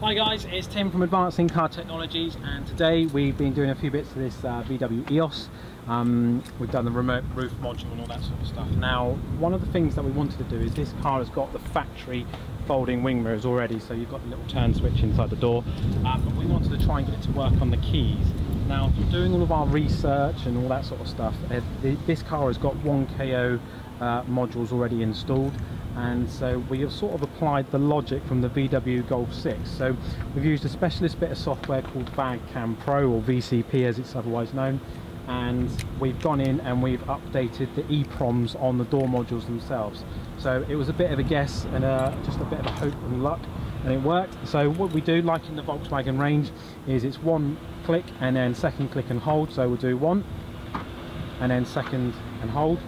Hi guys, it's Tim from Advanced In-Car Technologies and today we've been doing a few bits to this uh, VW EOS. Um, we've done the remote roof module and all that sort of stuff. Now, one of the things that we wanted to do is this car has got the factory folding wing mirrors already, so you've got the little turn switch inside the door, um, but we wanted to try and get it to work on the keys. Now, from doing all of our research and all that sort of stuff, uh, this car has got 1K0 uh, modules already installed and so we have sort of applied the logic from the VW Golf 6 so we've used a specialist bit of software called VagCan Pro or VCP as it's otherwise known. And we've gone in and we've updated the EPROMs on the door modules themselves. So it was a bit of a guess and uh, just a bit of a hope and luck and it worked. So what we do like in the Volkswagen range is it's one click and then second click and hold. So we'll do one and then second and hold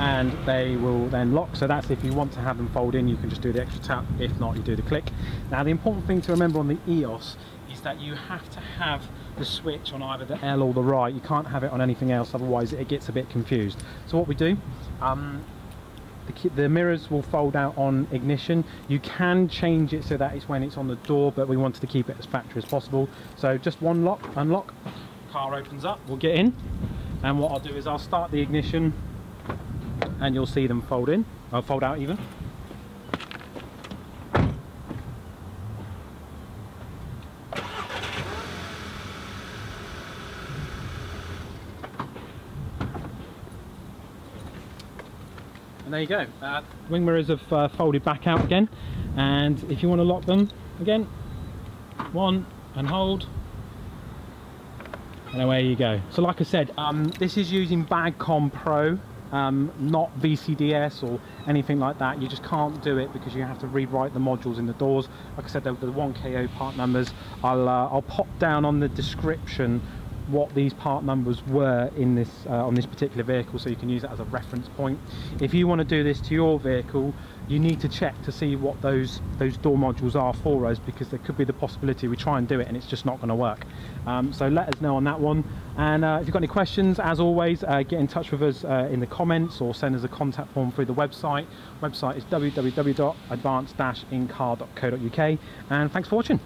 and they will then lock. So that's if you want to have them fold in you can just do the extra tap. If not you do the click. Now the important thing to remember on the EOS is that you have to have the switch on either the L or the right. You can't have it on anything else otherwise it gets a bit confused. So what we do um, the, the, mirrors will fold out on ignition. You can change it so that it's when it's on the door but we wanted to keep it as factory as possible. So just one lock unlock. Car opens up we'll get in. And what I'll do is I'll start the ignition and you'll see them fold in, or uh, fold out even. And there you go. Uh, wing mirrors have uh, folded back out again. And if you want to lock them again, one and hold. And away you go. So like I said, um, this is using VagCan Pro um, not VCDS or anything like that. You just can't do it because you have to rewrite the modules in the doors. Like I said, the, the 1K0 part numbers, I'll, uh, I'll pop down on the description what these part numbers were in this uh, on this particular vehicle so you can use that as a reference point. If you want to do this to your vehicle you need to check to see what those those door modules are for us because there could be the possibility we try and do it and it's just not going to work. Um, so let us know on that one. And uh, if you've got any questions as always uh, get in touch with us uh, in the comments or send us a contact form through the website. Website is www.advanced-incar.co.uk and thanks for watching